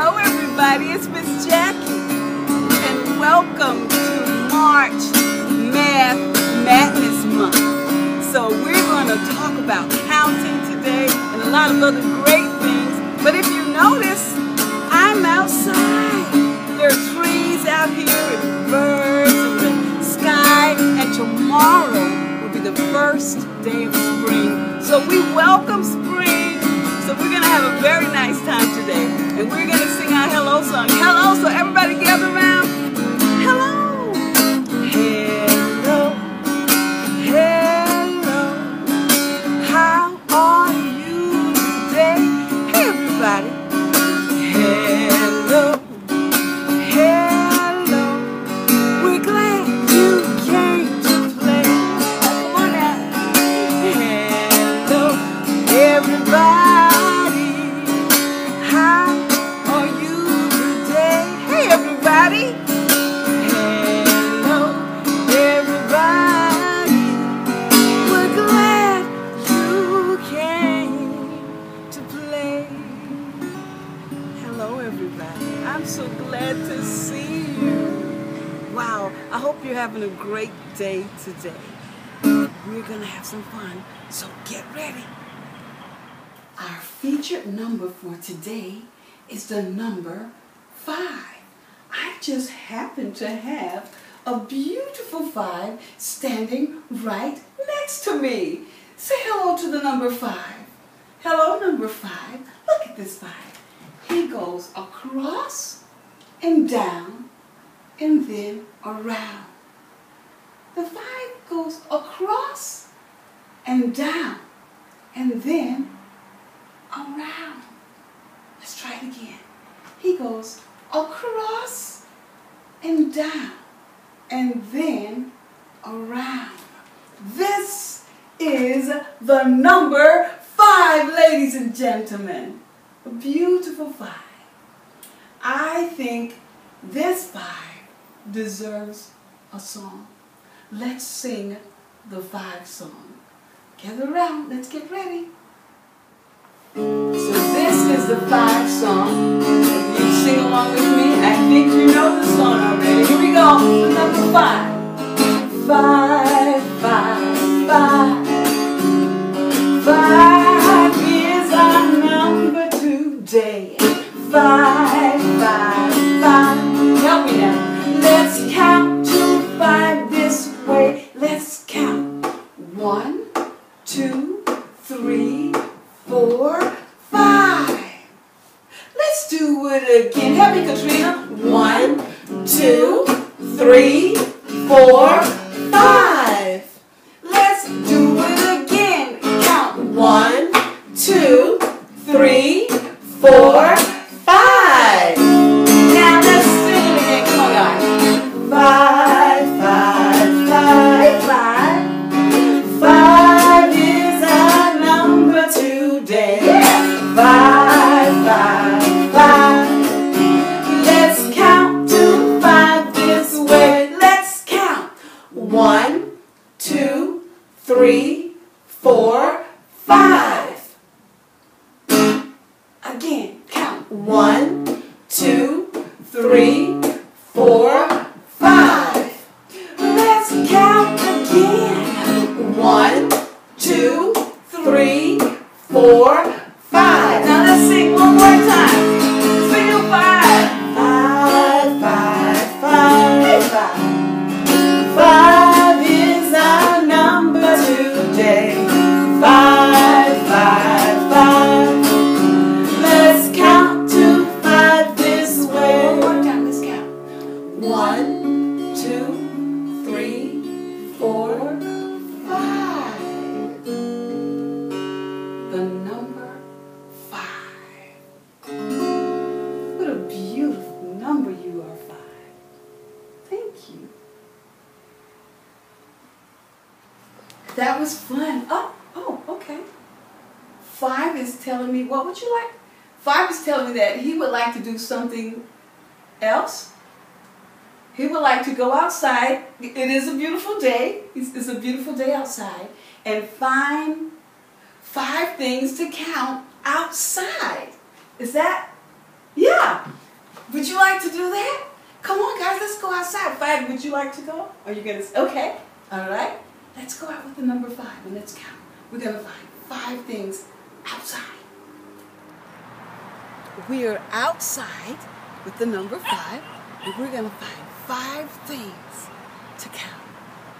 Hello, everybody. It's Miss Jacque, and welcome to March Math Madness Month. So we're going to talk about counting today and a lot of other great things. But if you notice, I'm outside. There are trees out here and birds and the sky, and tomorrow will be the first day of spring. So we welcome spring. So we're going to have a very nice time today. And we're going to sing hope you're having a great day today. We're going to have some fun, so get ready. Our featured number for today is the number five. I just happen to have a beautiful five standing right next to me. Say hello to the number five. Hello, number five. Look at this five. He goes across and down and then around. The five goes across and down and then around. Let's try it again. He goes across and down and then around. This is the number five, ladies and gentlemen. A beautiful five. I think this five deserves a song. Let's sing the five song. Gather around, let's get ready. So this is the five song. If you sing along with me, I think you know the song already. Here we go, number five. Five, five, five. Five three, four, five. Now let's sing it again. Come on, guys. Five, five, five, five. Five is our number today. Five, five, five. Let's count to five this way. Let's count. One, two, three, four, five. That was fun. Oh, oh, okay. Five is telling me, what would you like? Five is telling me that he would like to do something else. He would like to go outside. It is a beautiful day. It's, a beautiful day outside. And find five things to count outside. Is that Yeah. Would you like to do that? Come on, guys, let's go outside. Five, would you like to go? Are you going to? Okay. All right. Let's go out with the number five and let's count. We're going to find five things outside. We are outside with the number five, and we're going to find five things to count.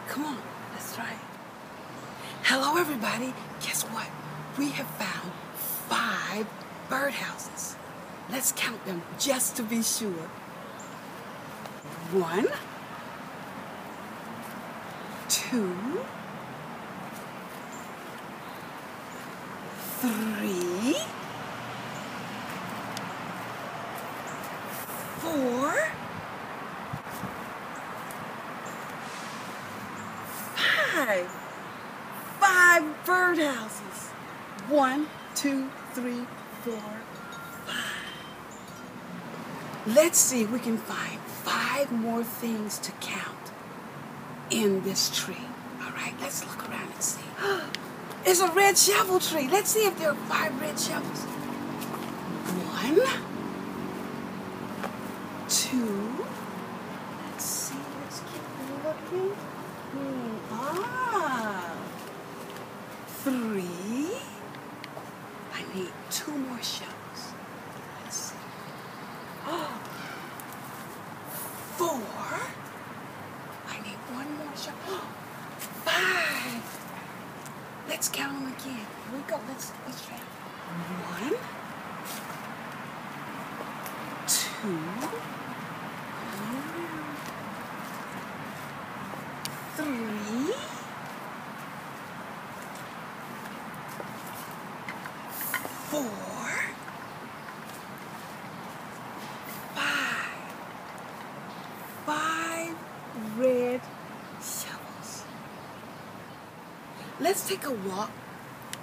Come on, let's try it. Hello, everybody. Guess what? We have found five birdhouses. Let's count them just to be sure. One, two, three, four, five. Five birdhouses. One, two, three, four, five. Let's see if we can find five more things to count in this tree. All right, let's look around and see. It's a red shovel tree. Let's see if there are five red shovels. One, two. Let's see. Let's keep looking. Hmm, Ah, three. I need two more shovels. Let's see. Four. I need one more shovel. Five. Let's count them again. We go. Let's let's. One. Two. Three. Four. Five. Five red shovels. Let's take a walk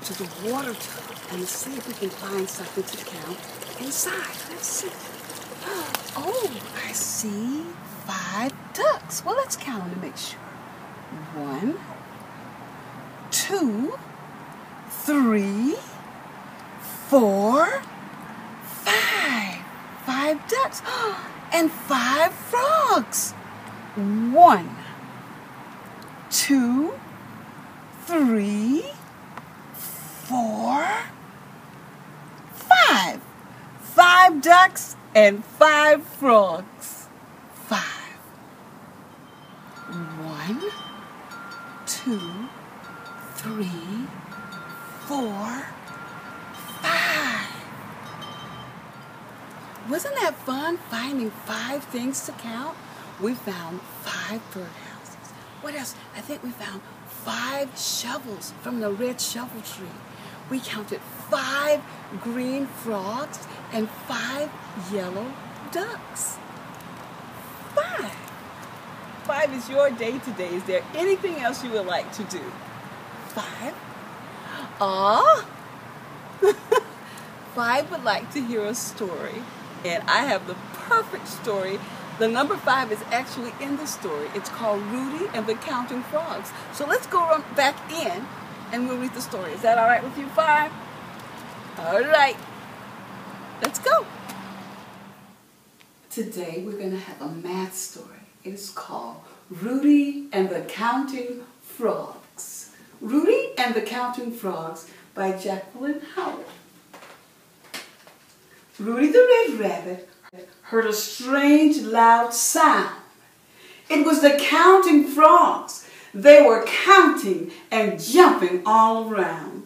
to the water tub and see if we can find something to count inside. Let's see. Oh, I see five ducks. Well, let's count them to make sure. One, two, three, four, five. Five ducks and five frogs. One, two, three, four, five. Five ducks and five frogs. Five. One, two, three, four, five. Wasn't that fun finding five things to count? We found five birdhouses. What else? I think we found five shovels from the red shovel tree. We counted five green frogs and five yellow ducks. Five. Five is your day today. Is there anything else you would like to do? Five. Ah. Five would like to hear a story. And I have the perfect story. The number five is actually in the story. It's called Rudy and the Counting Frogs. So let's go back in and we'll read the story. Is that all right with you, five? All right. Let's go. Today we're going to have a math story. It is called Rudy and the Counting Frogs. Rudy and the Counting Frogs by Jacqueline Howard. Rudy the Red Rabbit heard a strange loud sound. It was the counting frogs. They were counting and jumping all around.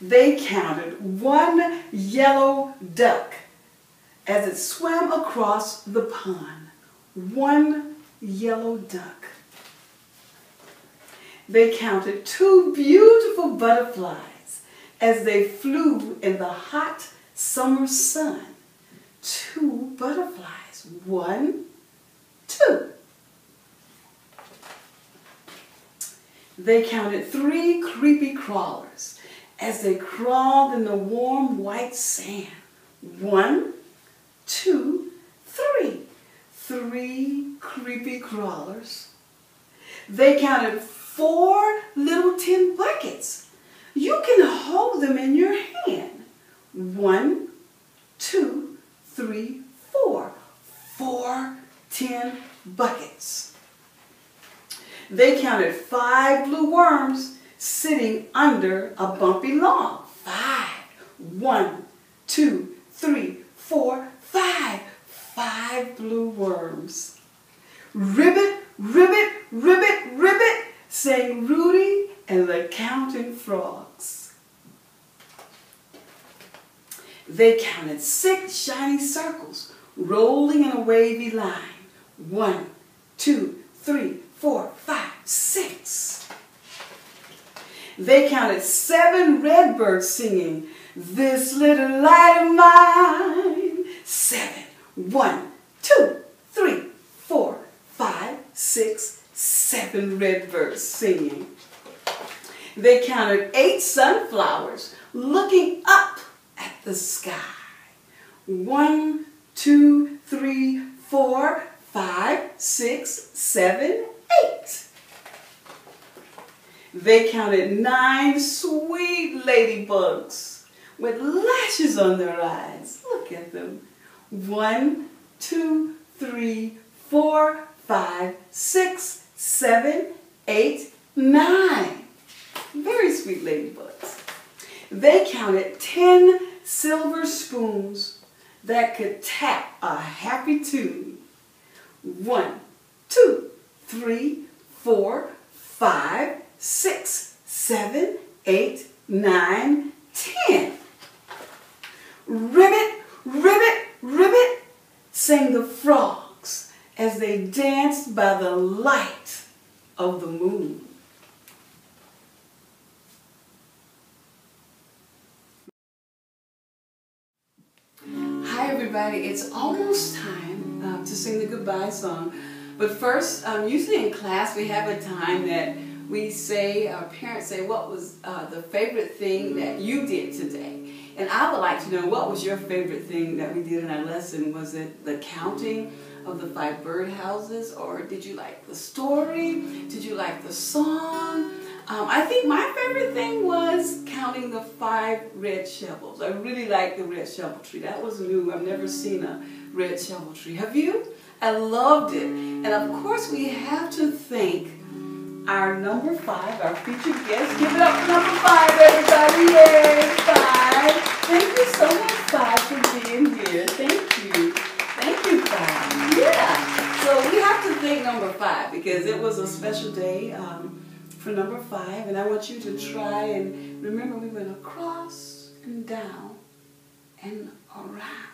They counted one yellow duck as it swam across the pond. One yellow duck. They counted two beautiful butterflies as they flew in the hot summer sun. Two butterflies. One, two. They counted three creepy crawlers as they crawled in the warm white sand. One, two, three. Three creepy crawlers. They counted four little tin buckets. You can hold them in your hand. One, two, three, four. Four tin buckets. They counted five blue worms sitting under a bumpy log. Five. One, two, three, four, five. Five blue worms. Ribbit, ribbit, ribbit, ribbit, sang Rudy and the counting frogs. They counted six shiny circles rolling in a wavy line. One, two, three, four, five, six. They counted seven redbirds singing, This little light of mine. Seven. One, two, three, four, five, six, seven redbirds singing. They counted eight sunflowers looking up at the sky. One, two, three, four, five, six, seven, eight. They counted nine sweet ladybugs with lashes on their eyes. Look at them. One, two, three, four, five, six, seven, eight, nine. Very sweet ladybugs. They counted ten silver spoons that could tap a happy tune. One, two, three, four, five, six, seven, eight, nine, ten. Ribbit, ribbit, ribbit, sang the frogs as they danced by the light of the moon. Everybody, it's almost time uh, to sing the goodbye song. But first, um, usually in class we have a time that we say, our parents say, what was uh, the favorite thing that you did today? And I would like to know what was your favorite thing that we did in our lesson? Was it the counting of the five birdhouses or did you like the story? Did you like the song? Um, I think my favorite thing was counting the five red shovels. I really like the red shovel tree. That was new. I've never seen a red shovel tree. Have you? I loved it. And of course we have to thank our number five, our featured guest. Give it up for number five, everybody. Yay, five. Thank you so much, five, for being here. Thank you. Thank you, five. Yeah. So we have to thank number five because it was a special day um, for number five. And I want you to try and remember we went across and down and around,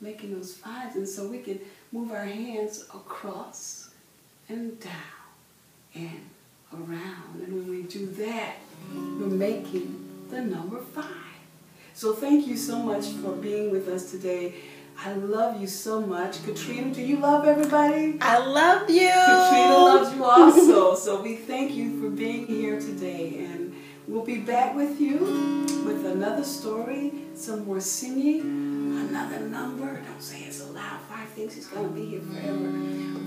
making those fives. And so we can move our hands across and down and around. And when we do that, we're making the number five. So thank you so much for being with us today. I love you so much. Katrina, do you love everybody? I love you. So we thank you for being here today. And we'll be back with you with another story, some more singing, another number. Don't say it so loud. Five thinks he's going to be here forever.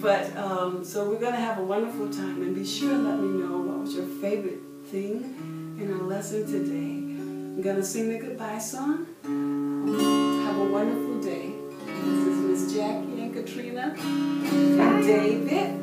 But um, so we're going to have a wonderful time. And be sure and let me know what was your favorite thing in our lesson today. I'm going to sing the goodbye song. Have a wonderful day. This is Miss Jacque and Katrina and David.